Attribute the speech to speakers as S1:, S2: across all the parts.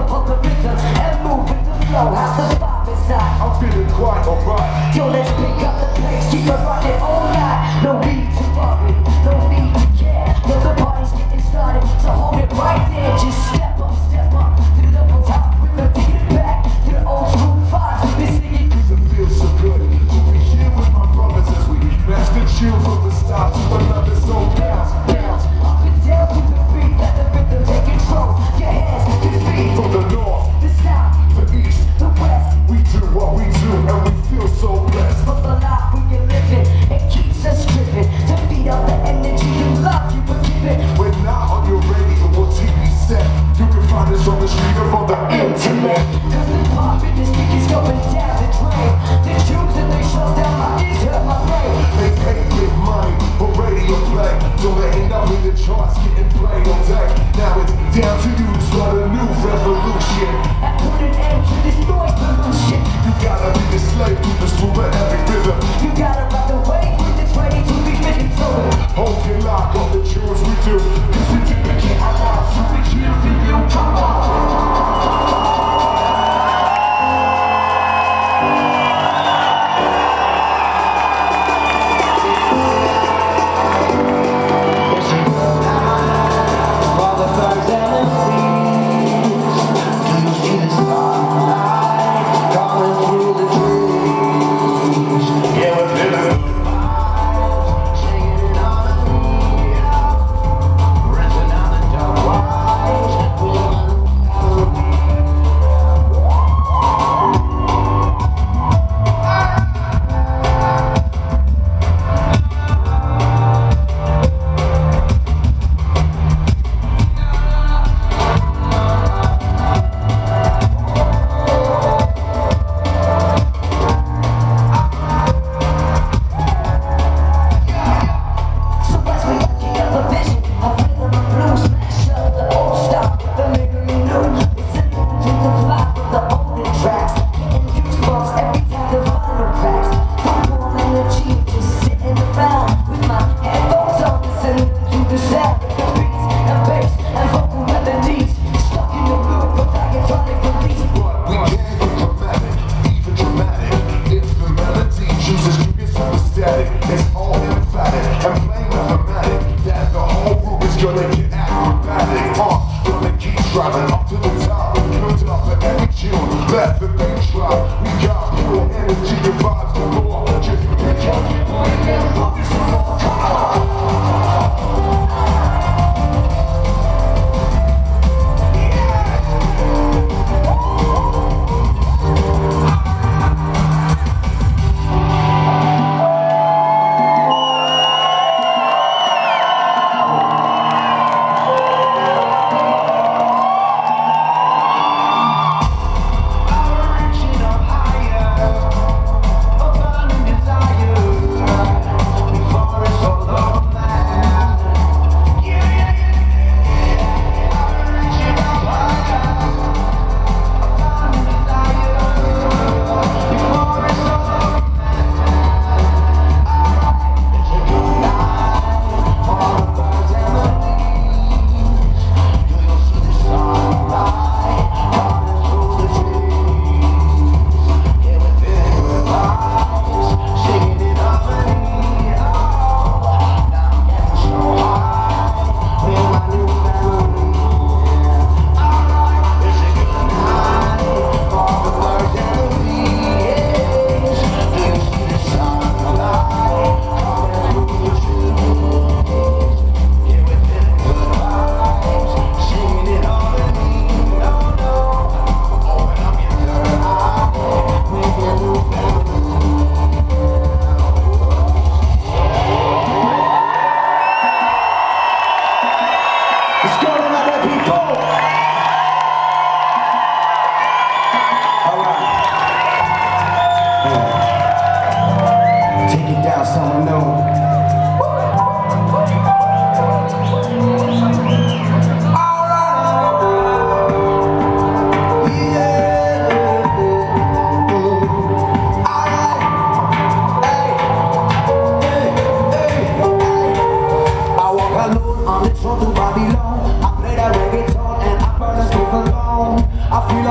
S1: upon the
S2: rhythm and moving the flow. How's the vibe inside?
S1: I'm feeling quite alright.
S2: Yo, let's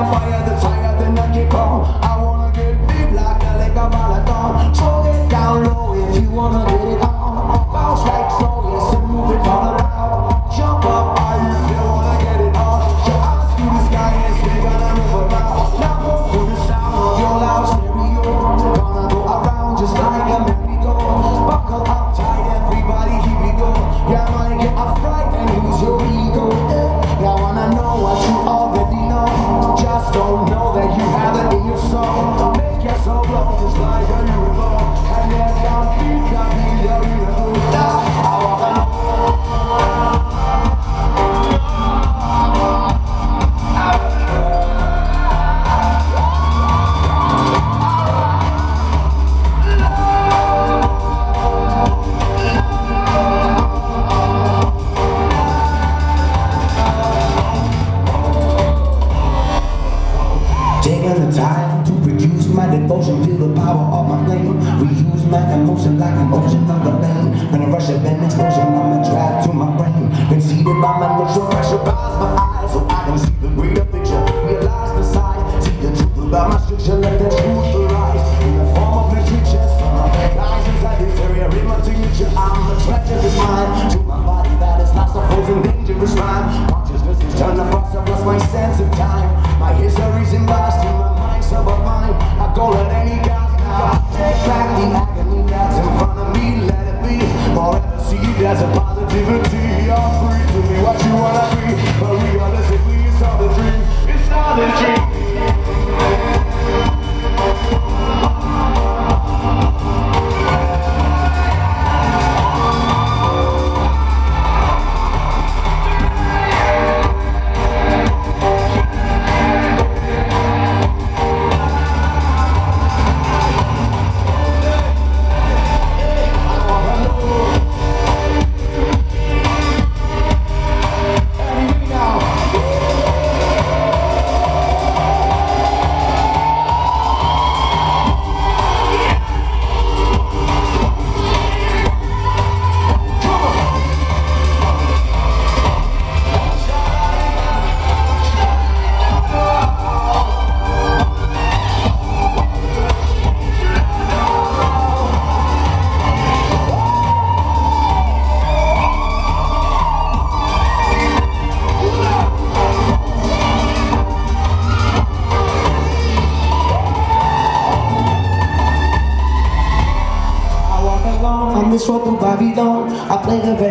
S2: fire Babylon. I play the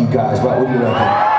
S2: you guys, right? What do you reckon?